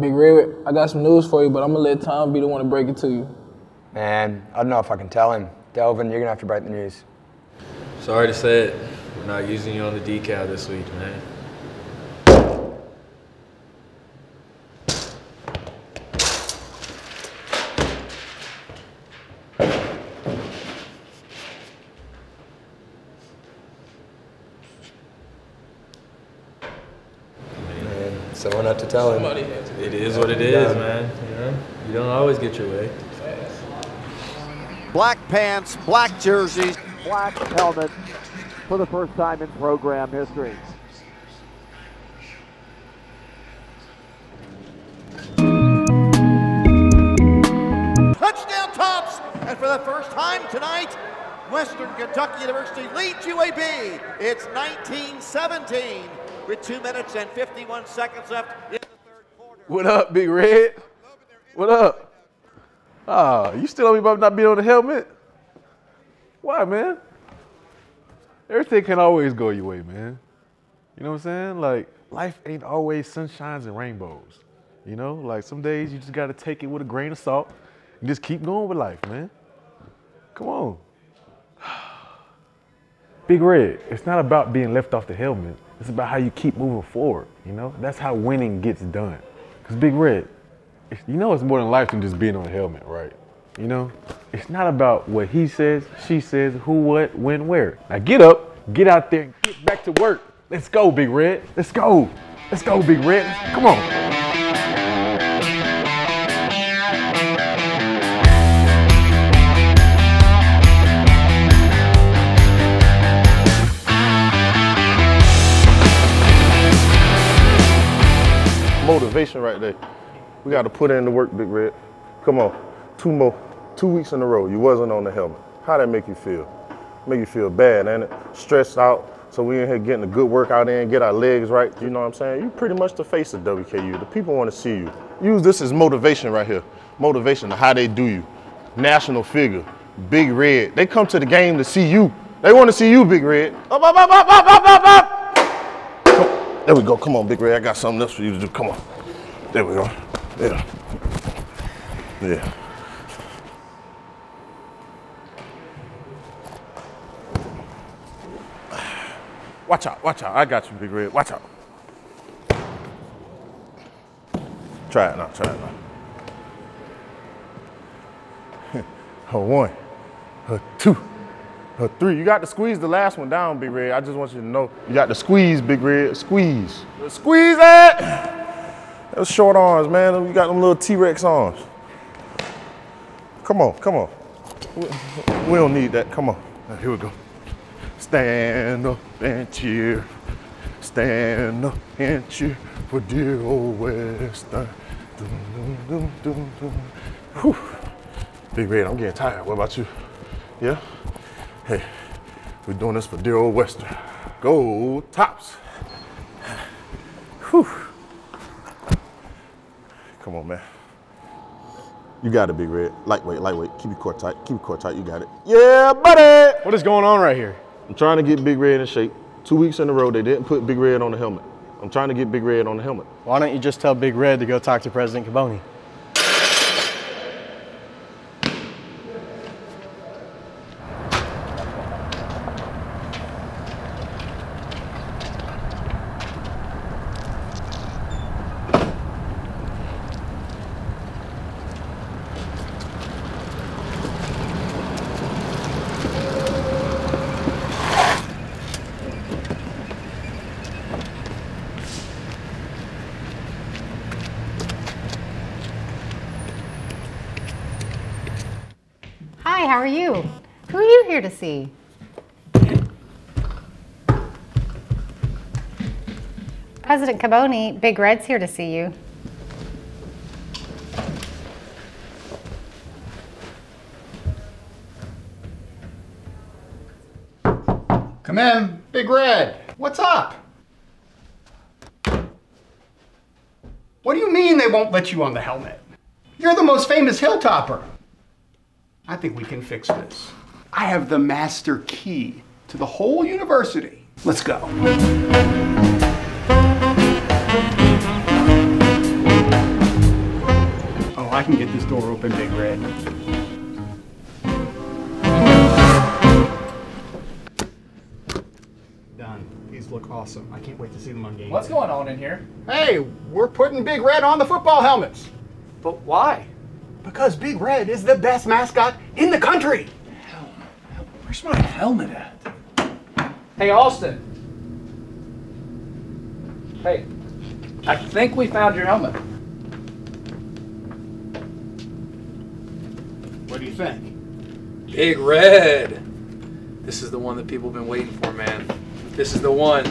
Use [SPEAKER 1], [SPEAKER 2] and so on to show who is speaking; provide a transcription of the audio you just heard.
[SPEAKER 1] Big Red, I got some news for you, but I'm gonna let Tom be the one to break it to you.
[SPEAKER 2] Man, I don't know if I can tell him. Delvin, you're gonna have to break the news.
[SPEAKER 3] Sorry to say it, we're not using you on the decal this week, man.
[SPEAKER 2] Man, someone had to tell him.
[SPEAKER 1] Somebody has to.
[SPEAKER 3] It is what it is, man. You know, you don't always get your way.
[SPEAKER 4] Black pants, black jerseys, black helmet for the first time in program history. Touchdown tops! And for the first time tonight, Western Kentucky University leads UAB. It's 1917 with 2 minutes and 51 seconds left in the third quarter.
[SPEAKER 5] What up, Big Red? What up? Ah, you still on me about not being on the helmet? Why, man? Everything can always go your way, man. You know what I'm saying? Like, life ain't always sunshines and rainbows. You know, like some days you just gotta take it with a grain of salt and just keep going with life, man. Come on. Big Red, it's not about being left off the helmet. It's about how you keep moving forward, you know? That's how winning gets done. Because Big Red, you know it's more than life than just being on a helmet, right? You know? It's not about what he says, she says, who, what, when, where. Now get up, get out there, and get back to work. Let's go, Big Red. Let's go. Let's go, Big Red. Come on.
[SPEAKER 6] Motivation right there. We got to put in the work, Big Red. Come on, two more, two weeks in a row. You wasn't on the helmet. How that make you feel? Make you feel bad, ain't it? Stressed out. So we in here getting a good workout in, get our legs right. You know what I'm saying? You pretty much the face of WKU. The people want to see you. Use this as motivation right here. Motivation to how they do you. National figure, Big Red. They come to the game to see you. They want to see you, Big Red. Up, up, up, up, up, up, up, up. There we go. Come on, Big Red. I got something else for you to do. Come on. There we go. Yeah. Yeah. Watch out, watch out. I got you, Big Red. Watch out. Try it now, try it now. a one, a two, three. You got to squeeze the last one down, Big Red. I just want you to know. You got to squeeze, Big Red. Squeeze. Squeeze it! Those short arms, man. You got them little T-Rex arms. Come on, come on. We, don't need that. Come on. Now, here we go. Stand up and cheer. Stand up and cheer for dear old Western. Dum, dum, dum, dum, dum. Whew. Big Red, I'm getting tired. What about you? Yeah? Hey, we're doing this for dear old Western. Go tops. Whew. Come on, man. You got it, Big Red. Lightweight, lightweight. Keep your core tight. Keep your core tight. You got it. Yeah, buddy.
[SPEAKER 7] What is going on right here?
[SPEAKER 6] I'm trying to get Big Red in shape. Two weeks in a row, they didn't put Big Red on the helmet. I'm trying to get Big Red on the helmet.
[SPEAKER 7] Why don't you just tell Big Red to go talk to President Caboni?
[SPEAKER 8] Hi, how are you? Who are you here to see? President Caboni, Big Red's here to see you.
[SPEAKER 9] Come in, Big Red. What's up? What do you mean they won't let you on the helmet? You're the most famous hilltopper. I think we can fix this. I have the master key to the whole university. Let's go. Oh, I can get this door open, Big Red. Done. These look awesome. I can't wait to see them on game.
[SPEAKER 10] What's going on in here?
[SPEAKER 9] Hey, we're putting Big Red on the football helmets.
[SPEAKER 10] But why?
[SPEAKER 9] Because Big Red is the best mascot in the country.
[SPEAKER 10] Where's my helmet at? Hey, Austin. Hey, I think we found your helmet.
[SPEAKER 9] What do you think?
[SPEAKER 3] Big Red. This is the one that people have been waiting for, man. This is the one.